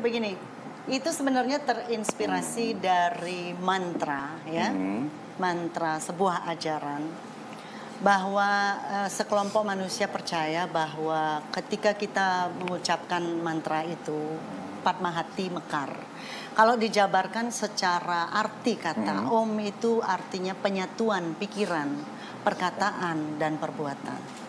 begini, itu sebenarnya terinspirasi dari mantra ya, mantra sebuah ajaran bahwa eh, sekelompok manusia percaya bahwa ketika kita mengucapkan mantra itu Padmahati mekar. Kalau dijabarkan secara arti kata Om itu artinya penyatuan pikiran, perkataan dan perbuatan.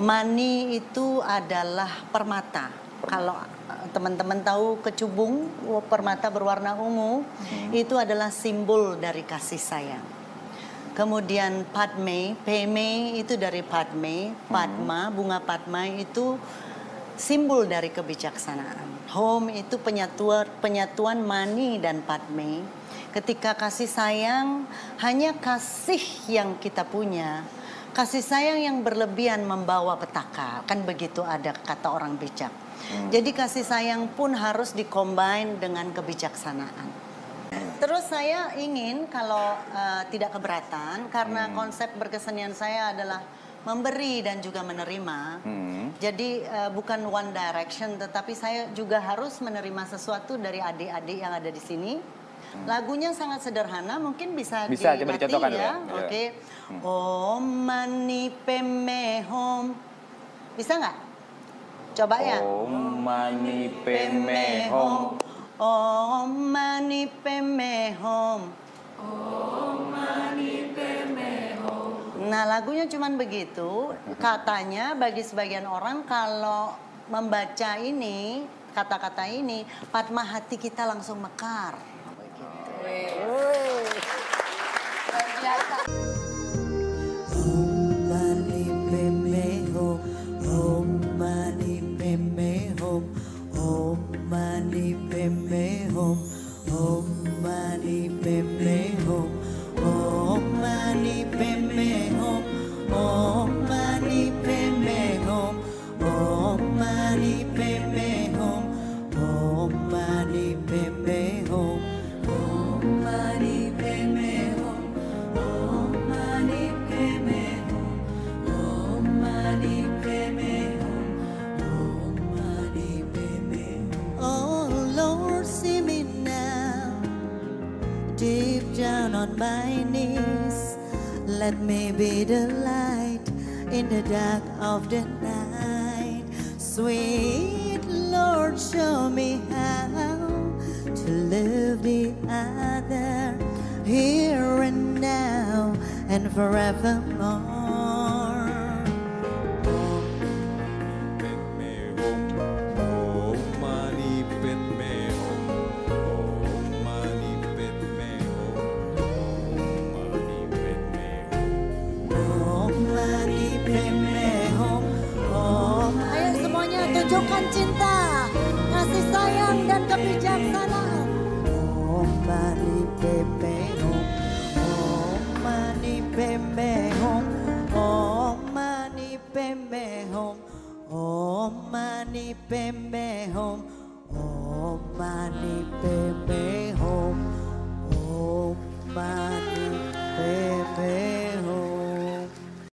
Mani itu adalah permata. Kalau eh, teman-teman tahu kecubung permata berwarna ungu itu adalah simbol dari kasih sayang. Kemudian Padme, Peme itu dari Padme, Padma, bunga Padma itu simbol dari kebijaksanaan. Home itu penyatuan penyatuan Mani dan Padme. Ketika kasih sayang hanya kasih yang kita punya. Kasih sayang yang berlebihan membawa petaka. Kan begitu ada kata orang bijak. Jadi kasih sayang pun harus dikombin dengan kebijaksanaan. Terus saya ingin kalau eh, tidak keberatan karena konsep berkesenian saya adalah memberi dan juga menerima. Jadi eh, bukan one direction tetapi saya juga harus menerima sesuatu dari adik-adik yang ada di sini. Lagunya sangat sederhana, mungkin bisa Bisa, coba dicontohkan ya. ya. Iya. Oke. Om mani peme hom. Bisa nggak? Coba ya. Om mani peme hom. Om mani peme hom. Nah lagunya cuman begitu. Katanya bagi sebagian orang kalau membaca ini kata-kata ini, Padma hati kita langsung mekar. Pues ya está. On my knees. Let me be the light in the dark of the night. Sweet Lord, show me how to live the other here and now and forevermore. Tunjukkan cinta, kasih sayang dan kebijaksanaan. oh, mani home, oh, mani home, oh, mani home, oh, mani home, oh, mani peme